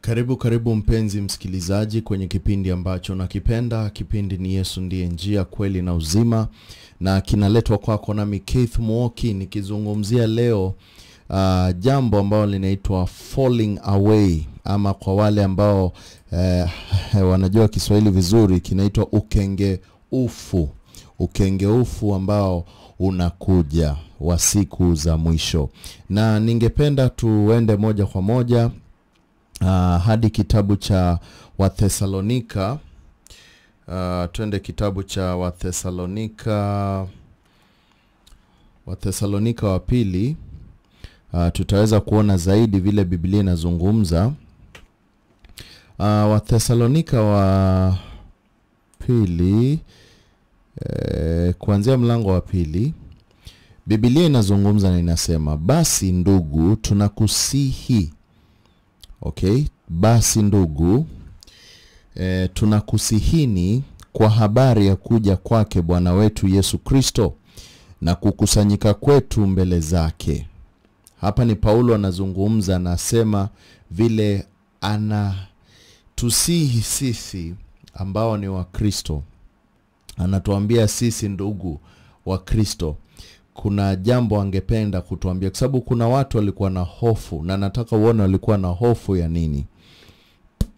Karibu karibu mpenzi msikilizaji kwenye kipindi ambacho nakipenda. Kipindi ni Yesu ndiye njia, kweli na uzima, na kinaletwa kwako nami Keith Mwoki nikizungumzia leo uh, jambo ambalo linaitwa falling away, ama kwa wale ambao eh, wanajua Kiswahili vizuri kinaitwa ukengeufu. Ukengeufu ambao unakuja wa siku za mwisho, na ningependa tuende moja kwa moja uh, hadi kitabu cha Wathesalonika. Uh, twende kitabu cha Wathesalonika, Wathesalonika wa pili. Uh, tutaweza kuona zaidi vile Biblia inazungumza. Uh, Wathesalonika wa pili eh, kuanzia mlango wa pili Biblia inazungumza na inasema, basi ndugu, tunakusihi Okay, basi ndugu e, tunakusihini kwa habari ya kuja kwake Bwana wetu Yesu Kristo na kukusanyika kwetu mbele zake. Hapa ni Paulo anazungumza, anasema vile anatusihi sisi ambao ni Wakristo, anatuambia sisi ndugu wa Kristo kuna jambo angependa kutuambia, kwa sababu kuna watu walikuwa na hofu, na nataka uone walikuwa na hofu ya nini.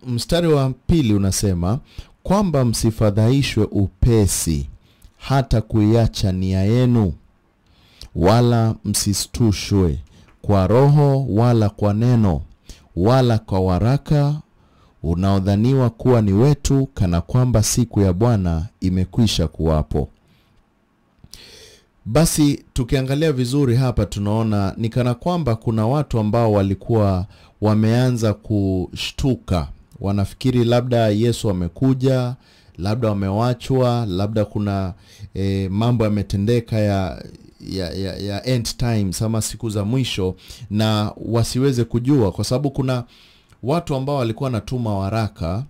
Mstari wa pili unasema kwamba msifadhaishwe upesi hata kuiacha nia yenu, wala msistushwe kwa roho wala kwa neno wala kwa waraka unaodhaniwa kuwa ni wetu, kana kwamba siku ya Bwana imekwisha kuwapo. Basi tukiangalia vizuri hapa tunaona ni kana kwamba kuna watu ambao walikuwa wameanza kushtuka, wanafikiri labda Yesu amekuja, labda wamewachwa, labda kuna e, mambo yametendeka ya, ya, ya, ya end times ama siku za mwisho, na wasiweze kujua, kwa sababu kuna watu ambao walikuwa wanatuma waraka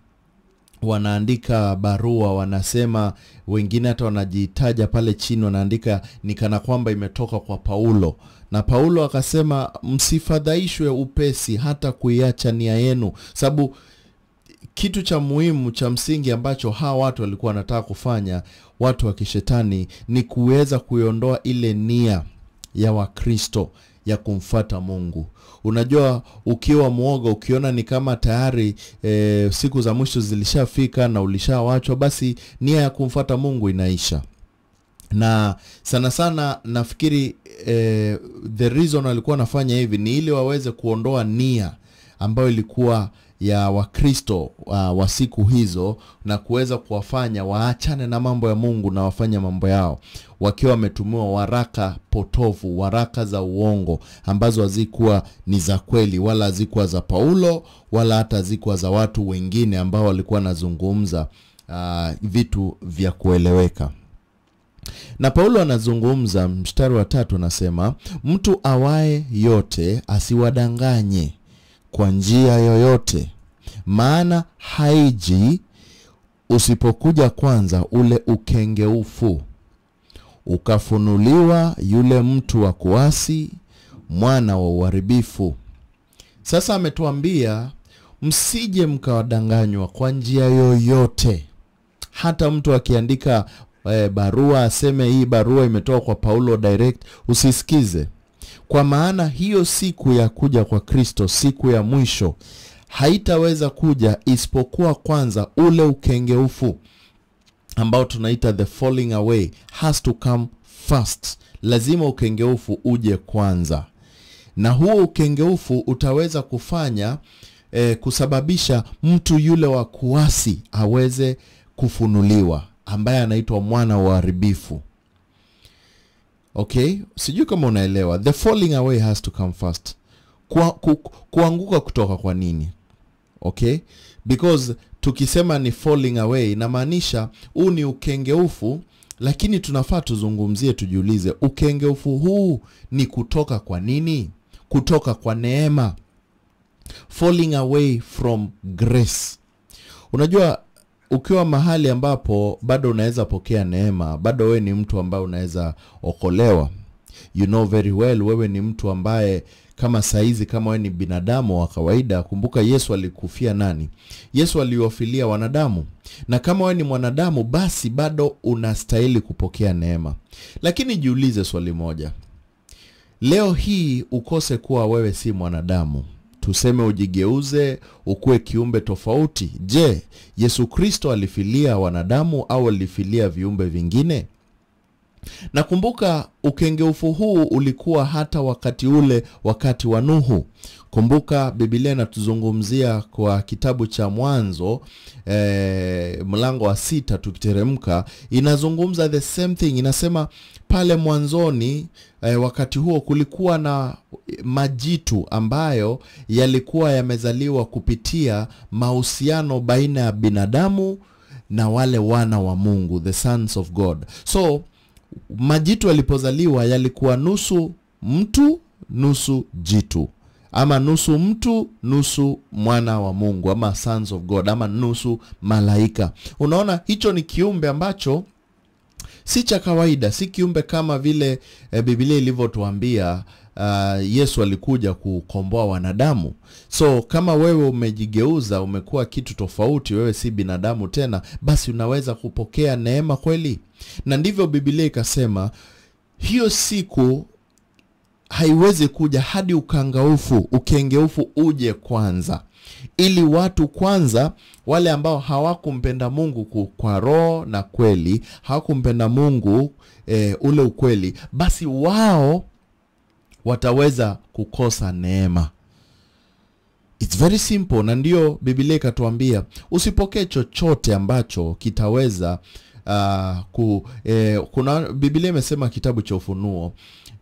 wanaandika barua, wanasema wengine hata wanajitaja pale chini, wanaandika ni kana kwamba imetoka kwa Paulo, na Paulo akasema msifadhaishwe upesi hata kuiacha nia yenu, sababu kitu cha muhimu cha msingi ambacho hawa watu walikuwa wanataka kufanya, watu wa kishetani, ni kuweza kuiondoa ile nia ya Wakristo ya kumfata Mungu. Unajua, ukiwa mwoga, ukiona ni kama tayari e, siku za mwisho zilishafika na ulishawachwa, basi nia ya kumfata Mungu inaisha. Na sana sana nafikiri e, the reason walikuwa anafanya hivi ni ili waweze kuondoa nia ambayo ilikuwa ya Wakristo uh, wa siku hizo na kuweza kuwafanya waachane na mambo ya Mungu na wafanye mambo yao, wakiwa wametumiwa waraka potofu, waraka za uongo ambazo hazikuwa ni za kweli, wala hazikuwa za Paulo, wala hata hazikuwa za watu wengine ambao walikuwa wanazungumza uh, vitu vya kueleweka. Na Paulo anazungumza, mstari wa tatu anasema, mtu awaye yote asiwadanganye kwa njia yoyote, maana haiji usipokuja kwanza ule ukengeufu, ukafunuliwa yule mtu wa kuasi, mwana wa uharibifu. Sasa ametuambia msije mkawadanganywa kwa njia yoyote. Hata mtu akiandika e, barua aseme hii barua imetoka kwa Paulo direct, usisikize kwa maana hiyo siku ya kuja kwa Kristo, siku ya mwisho, haitaweza kuja isipokuwa kwanza ule ukengeufu ambao tunaita the falling away has to come first. Lazima ukengeufu uje kwanza, na huo ukengeufu utaweza kufanya eh, kusababisha mtu yule wa kuasi aweze kufunuliwa, ambaye anaitwa mwana wa uharibifu. Okay, sijui kama unaelewa, the falling away has to come first. Kwa, ku, kuanguka kutoka kwa nini? Okay, because tukisema ni falling away inamaanisha huu ni ukengeufu, lakini tunafaa tuzungumzie, tujiulize, ukengeufu huu ni kutoka kwa nini? Kutoka kwa neema, falling away from grace. Unajua ukiwa mahali ambapo bado unaweza pokea neema, bado wewe ni mtu ambaye unaweza okolewa, you know very well, wewe ni mtu ambaye kama saizi kama wewe ni binadamu wa kawaida kumbuka yesu alikufia nani? Yesu aliwafilia wanadamu. Na kama wewe ni mwanadamu basi bado unastahili kupokea neema. Lakini jiulize swali moja. Leo hii ukose kuwa wewe si mwanadamu tuseme ujigeuze ukuwe kiumbe tofauti. Je yesu kristo alifilia wanadamu au alifilia viumbe vingine nakumbuka ukengeufu huu ulikuwa hata wakati ule wakati wa nuhu. Kumbuka bibilia inatuzungumzia kwa kitabu cha mwanzo e, mlango wa sita tukiteremka inazungumza the same thing. Inasema pale mwanzoni e, wakati huo kulikuwa na majitu ambayo yalikuwa yamezaliwa kupitia mahusiano baina ya binadamu na wale wana wa mungu the sons of god. So majitu yalipozaliwa yalikuwa nusu mtu nusu jitu. Ama nusu mtu nusu mwana wa mungu ama sons of god ama nusu malaika. Unaona hicho ni kiumbe ambacho si cha kawaida si kiumbe kama vile e, Biblia ilivyotuambia uh, yesu alikuja kukomboa wanadamu. So kama wewe umejigeuza umekuwa kitu tofauti wewe si binadamu tena basi unaweza kupokea neema kweli. Na ndivyo bibilia ikasema hiyo siku haiwezi kuja hadi ukangaufu ukengeufu uje kwanza. Ili watu kwanza wale ambao hawakumpenda mungu kwa roho na kweli hawakumpenda mungu e, ule ukweli basi wao wataweza kukosa neema. Its very simple na ndio bibilia ikatuambia usipokee chochote ambacho kitaweza uh, ku, eh, kuna bibilia imesema kitabu cha ufunuo.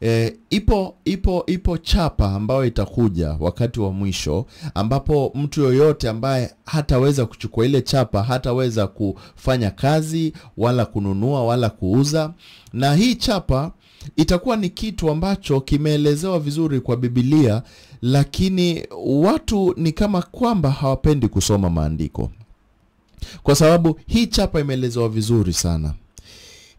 E, ipo ipo ipo chapa ambayo itakuja wakati wa mwisho ambapo mtu yoyote ambaye hataweza kuchukua ile chapa hataweza kufanya kazi wala kununua wala kuuza. Na hii chapa itakuwa ni kitu ambacho kimeelezewa vizuri kwa Biblia, lakini watu ni kama kwamba hawapendi kusoma maandiko. Kwa sababu hii chapa imeelezewa vizuri sana.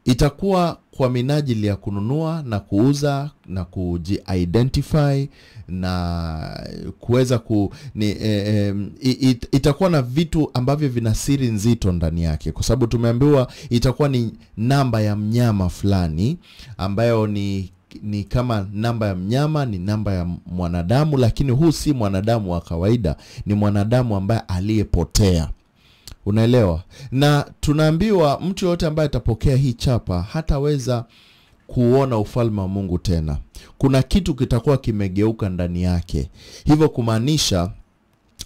Itakuwa kwa minajili ya kununua na kuuza na kujiidentify na kuweza ku ni, eh, eh, it, itakuwa na vitu ambavyo vina siri nzito ndani yake kwa sababu tumeambiwa itakuwa ni namba ya mnyama fulani ambayo ni ni kama namba ya mnyama ni namba ya mwanadamu lakini huu si mwanadamu wa kawaida ni mwanadamu ambaye aliyepotea unaelewa? Na tunaambiwa mtu yoyote ambaye atapokea hii chapa hataweza kuona ufalme wa mungu tena. Kuna kitu kitakuwa kimegeuka ndani yake. Hivyo kumaanisha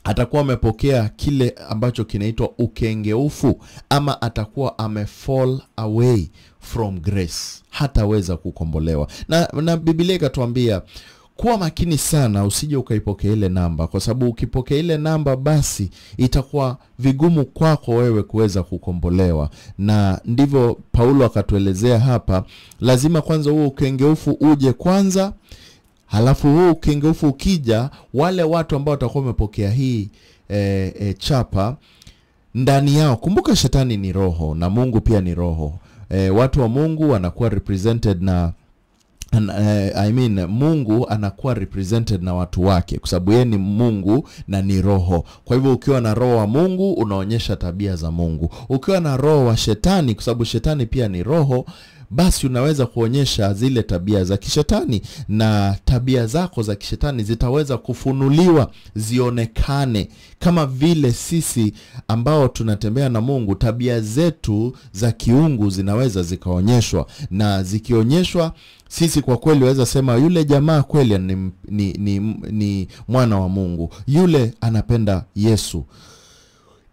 atakuwa amepokea kile ambacho kinaitwa ukengeufu ama atakuwa amefall away from grace. Hataweza kukombolewa. Na, na bibilia ikatuambia kuwa makini sana usije ukaipokea ile namba kwa sababu ukipokea ile namba basi itakuwa vigumu kwako wewe kuweza kukombolewa. Na ndivyo paulo akatuelezea hapa lazima kwanza huo ukengeufu uje kwanza halafu huo ukengeufu ukija. Wale watu ambao watakuwa wamepokea hii e, e, chapa ndani yao kumbuka shetani ni roho na mungu pia ni roho. E, watu wa mungu wanakuwa represented na Uh, I mean, mungu anakuwa represented na watu wake kwa sababu yeye ni mungu na ni roho. Kwa hivyo ukiwa na roho wa mungu unaonyesha tabia za mungu. Ukiwa na roho wa shetani kwa sababu shetani pia ni roho basi unaweza kuonyesha zile tabia za kishetani. Na tabia zako za kishetani zitaweza kufunuliwa zionekane. Kama vile sisi ambao tunatembea na mungu tabia zetu za kiungu zinaweza zikaonyeshwa. Na zikionyeshwa sisi kwa kweli waweza sema yule jamaa kweli ni, ni, ni, ni mwana wa mungu. Yule anapenda yesu.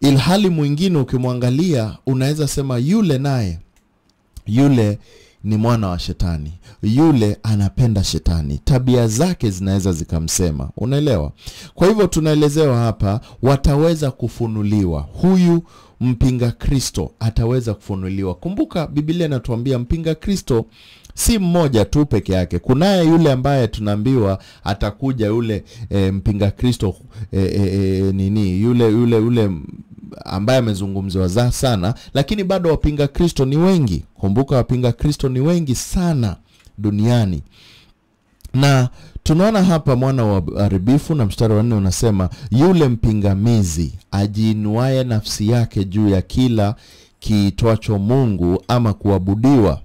Ilhali mwingine ukimwangalia unaweza sema yule naye yule ni mwana wa shetani. Yule anapenda shetani. Tabia zake zinaweza zikamsema. Unaelewa? Kwa hivyo tunaelezewa hapa wataweza kufunuliwa. Huyu mpinga kristo ataweza kufunuliwa. Kumbuka bibilia inatuambia mpinga kristo si mmoja tu peke yake. Kunaye yule ambaye tunaambiwa atakuja yule e, mpinga kristo e, e, e, nini? Yule yule yule ambaye amezungumziwa za sana lakini bado wapinga kristo ni wengi. Kumbuka wapinga kristo ni wengi sana duniani. Na tunaona hapa mwana wa uharibifu na mstari wa nne unasema yule mpingamizi ajiinuaye nafsi yake juu ya kila kiitwacho mungu ama kuabudiwa.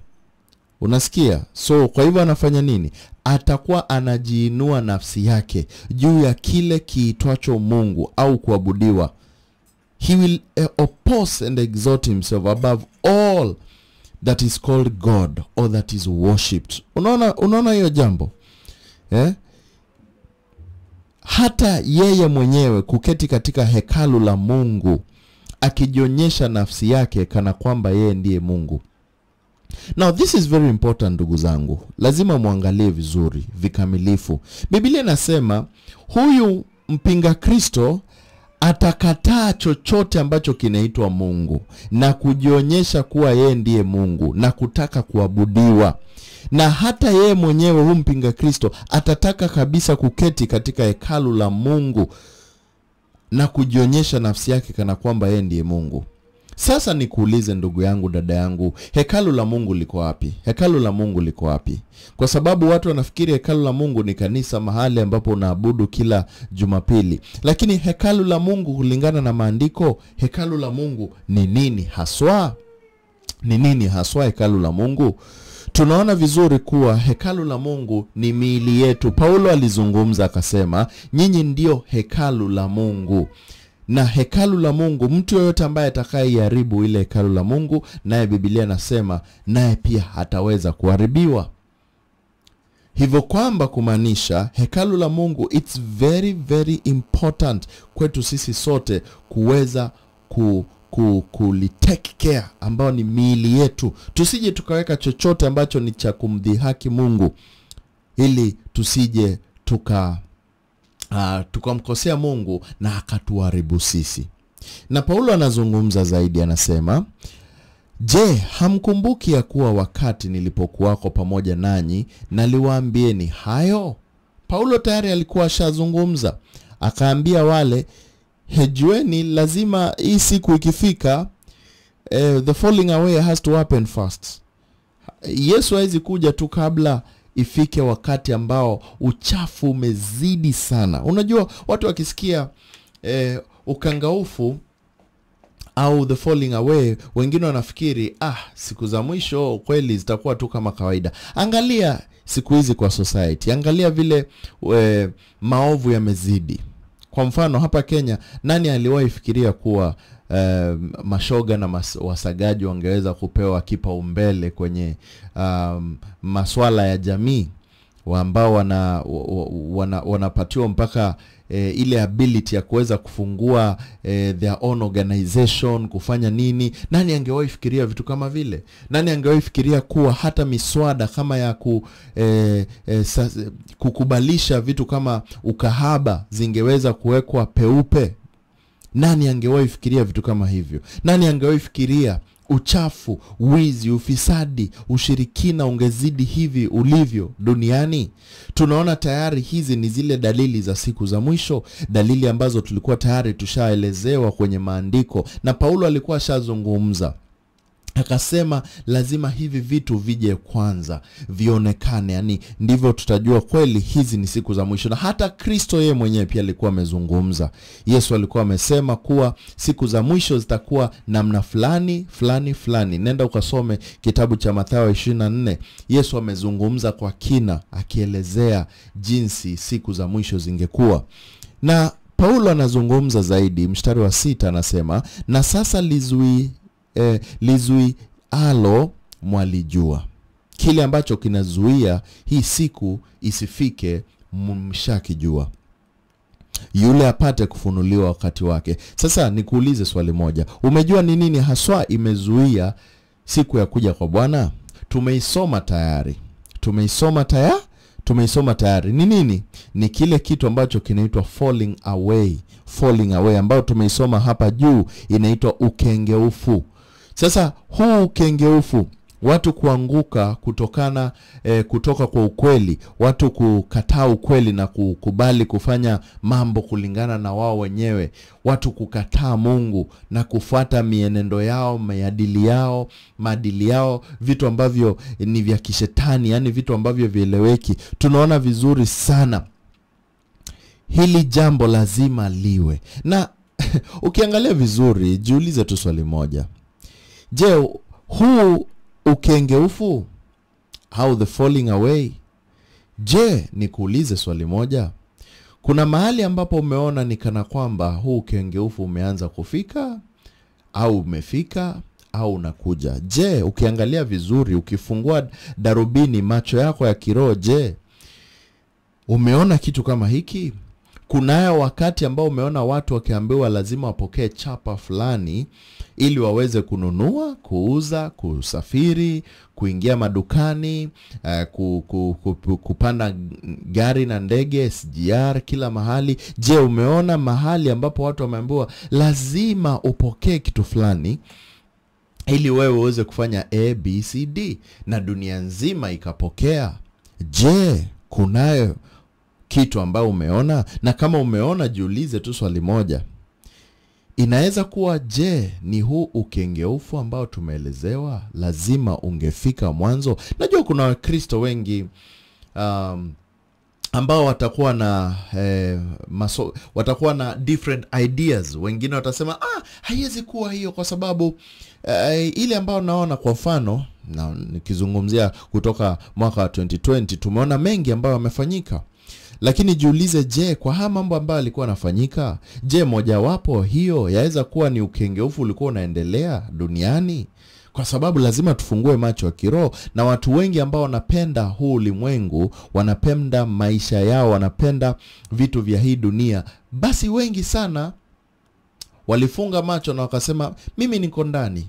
Unasikia? So kwa hivyo anafanya nini? Atakuwa anajiinua nafsi yake juu ya kile kiitwacho mungu au kuabudiwa he will uh, oppose and exalt himself above all that is called god or that is worshipped. Unaona unaona hiyo jambo? Eh? hata yeye mwenyewe kuketi katika hekalu la mungu akijionyesha nafsi yake kana kwamba yeye ndiye mungu. Now this is very important ndugu zangu. Lazima mwangalie vizuri vikamilifu. Biblia inasema huyu mpinga kristo atakataa chochote ambacho kinaitwa mungu na kujionyesha kuwa yeye ndiye mungu na kutaka kuabudiwa. Na hata yeye mwenyewe huyu mpinga kristo atataka kabisa kuketi katika hekalu la mungu na kujionyesha nafsi yake kana kwamba yeye ndiye mungu sasa nikuulize ndugu yangu dada yangu hekalu la mungu liko wapi? Hekalu la mungu liko wapi? Kwa sababu watu wanafikiri hekalu la mungu ni kanisa mahali ambapo unaabudu kila jumapili. Lakini hekalu la mungu kulingana na maandiko hekalu la mungu ni nini haswa? Ni nini haswa hekalu la mungu? Tunaona vizuri kuwa hekalu la mungu ni miili yetu. Paulo alizungumza akasema nyinyi ndio hekalu la mungu na hekalu la mungu mtu yoyote ambaye atakayeiharibu ile hekalu la mungu naye bibilia anasema naye pia hataweza kuharibiwa. Hivyo kwamba kumaanisha hekalu la mungu its very very important kwetu sisi sote kuweza ku ku, kulitake care ambao ni miili yetu. Tusije tukaweka chochote ambacho ni cha kumdhihaki mungu ili tusije tuka uh, tukamkosea mungu na akatuharibu sisi. Na paulo anazungumza zaidi anasema je hamkumbuki ya kuwa wakati nilipokuwako pamoja nanyi naliwaambieni hayo? Paulo tayari alikuwa ashazungumza. Akaambia wale hejueni lazima hii siku ikifika eh, the falling away has to happen first yesu hawezi kuja tu kabla ifike wakati ambao uchafu umezidi sana. Unajua watu wakisikia eh, ukangaufu au the falling away wengine wanafikiri ah siku za mwisho kweli zitakuwa tu kama kawaida. Angalia siku hizi kwa society. Angalia vile we, maovu yamezidi. Kwa mfano hapa kenya nani aliwahi fikiria kuwa um, mashoga na mas, wasagaji wangeweza kupewa kipaumbele kwenye um, maswala ya jamii ambao wana, wana, wanapatiwa mpaka e, ile ability ya kuweza kufungua e, their own organization kufanya nini. Nani angewahi fikiria vitu kama vile? Nani angewahi fikiria kuwa hata miswada kama ya ku, e, e, sa, kukubalisha vitu kama ukahaba zingeweza kuwekwa peupe nani angewahi fikiria vitu kama hivyo? Nani angewahi fikiria uchafu wizi ufisadi ushirikina ungezidi hivi ulivyo duniani? Tunaona tayari hizi ni zile dalili za siku za mwisho dalili ambazo tulikuwa tayari tushaelezewa kwenye maandiko. Na paulo alikuwa ashazungumza akasema lazima hivi vitu vije kwanza vionekane. Yani ndivyo tutajua kweli hizi ni siku za mwisho. Na hata kristo yeye mwenyewe pia alikuwa amezungumza. Yesu alikuwa amesema kuwa siku za mwisho zitakuwa namna fulani fulani fulani. Nenda ukasome kitabu cha mathayo 24 yesu amezungumza kwa kina akielezea jinsi siku za mwisho zingekuwa. Na paulo anazungumza zaidi mstari wa sita anasema na sasa lizui eh, lizuialo mwalijua. Kile ambacho kinazuia hii siku isifike mshakijua. Yule apate kufunuliwa wakati wake. Sasa nikuulize swali moja. Umejua ni nini haswa imezuia siku ya kuja kwa bwana? Tumeisoma tayari. Tumeisoma taya tumeisoma tayari. Ni nini? Ni kile kitu ambacho kinaitwa falling away. Falling away ambayo tumeisoma hapa juu inaitwa ukengeufu sasa huu ukengeufu watu kuanguka kutokana eh, kutoka kwa ukweli watu kukataa ukweli na kukubali kufanya mambo kulingana na wao wenyewe watu kukataa mungu na kufuata mienendo yao maadili yao maadili yao vitu ambavyo ni vya kishetani yaani vitu ambavyo vieleweki tunaona vizuri sana. Hili jambo lazima liwe. Na ukiangalia vizuri jiulize tu swali moja je huu ukengeufu? Au the falling away? Je nikuulize swali moja? Kuna mahali ambapo umeona ni kana kwamba huu ukengeufu umeanza kufika au umefika au unakuja? Je ukiangalia vizuri ukifungua darubini macho yako ya kiroho je umeona kitu kama hiki kunayo wakati ambao umeona watu wakiambiwa lazima wapokee chapa fulani ili waweze kununua kuuza kusafiri kuingia madukani uh, ku, ku, ku, ku, kupanda gari na ndege sgr kila mahali. Je umeona mahali ambapo watu wameambiwa lazima upokee kitu fulani ili wewe uweze kufanya abcd na dunia nzima ikapokea? Je kunayo kitu ambayo umeona? Na kama umeona jiulize tu swali moja. Inaweza kuwa je ni huu ukengeufu ambao tumeelezewa? Lazima ungefika mwanzo. Najua kuna wakristo wengi um, ambao watakuwa na eh, maso, watakuwa na different ideas. Wengine watasema ah, haiwezi kuwa hiyo kwa sababu eh, ile ambayo naona kwa mfano na nikizungumzia kutoka mwaka wa 2020 tumeona mengi ambayo yamefanyika lakini jiulize je kwa haya mambo ambayo alikuwa anafanyika je mojawapo hiyo yaweza kuwa ni ukengeufu ulikuwa unaendelea duniani? Kwa sababu lazima tufungue macho ya kiroho na watu wengi ambao wanapenda huu ulimwengu wanapenda maisha yao wanapenda vitu vya hii dunia. Basi wengi sana walifunga macho na wakasema mimi niko ndani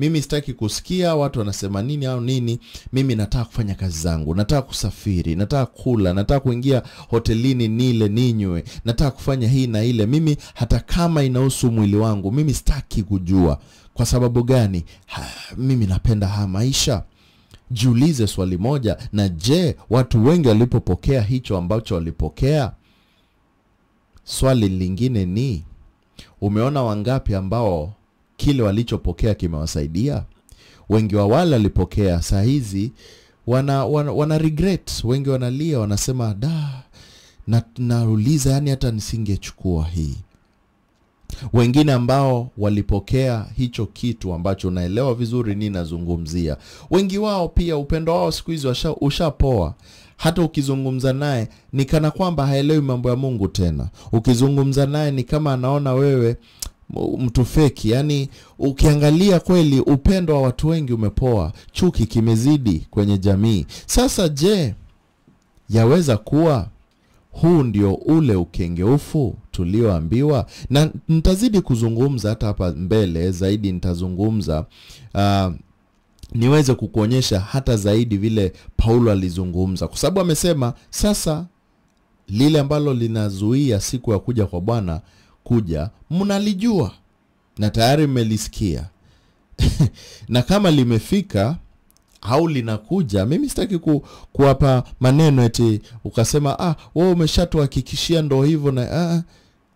mimi sitaki kusikia watu wanasema nini au nini. Mimi nataka kufanya kazi zangu. Nataka kusafiri. Nataka kula. Nataka kuingia hotelini nile ninywe. Nataka kufanya hii na ile. Mimi hata kama inahusu mwili wangu mimi sitaki kujua. Kwa sababu gani? Ha, mimi napenda haya maisha. Jiulize swali moja na je watu wengi walipopokea hicho ambacho walipokea? Swali lingine ni umeona wangapi ambao kile walichopokea kimewasaidia. Wengi wa wale walipokea saa hizi wana, wana, wana regret. Wengi wanalia wanasema da na, nauliza yani hata nisingechukua hii. Wengine ambao walipokea hicho kitu ambacho unaelewa vizuri ni nazungumzia. Wengi wao pia upendo wao siku hizi ushapoa. Hata ukizungumza naye ni kana kwamba haelewi mambo ya mungu tena. Ukizungumza naye ni kama anaona wewe mtu feki yani ukiangalia kweli upendo wa watu wengi umepoa. Chuki kimezidi kwenye jamii. Sasa je yaweza kuwa huu ndio ule ukengeufu tulioambiwa? Na nitazidi kuzungumza hata hapa mbele zaidi nitazungumza uh, niweze kukuonyesha hata zaidi vile paulo alizungumza. Kwa sababu amesema sasa lile ambalo linazuia siku ya kuja kwa bwana kuja mnalijua. Na tayari mmelisikia. Na kama limefika au linakuja mimi sitaki ku, kuwapa maneno eti ukasema ah wewe umeshatuhakikishia ndo hivyo na ah,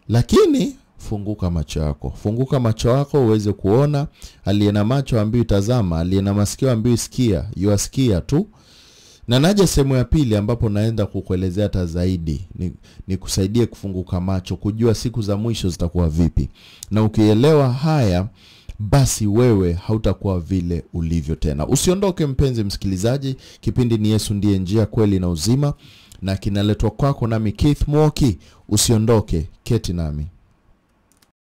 lakini funguka macho yako. Funguka macho yako uweze kuona. Aliye na macho ambayo itazama aliye na masikio ambayo isikia yuasikia tu na naja sehemu ya pili ambapo naenda kukuelezea hata zaidi ni, ni kusaidie kufunguka macho kujua siku za mwisho zitakuwa vipi. Na ukielewa haya basi wewe hautakuwa vile ulivyo tena. Usiondoke mpenzi msikilizaji kipindi ni yesu ndiye njia kweli na uzima na kinaletwa kwako nami keith mwoki. Usiondoke keti nami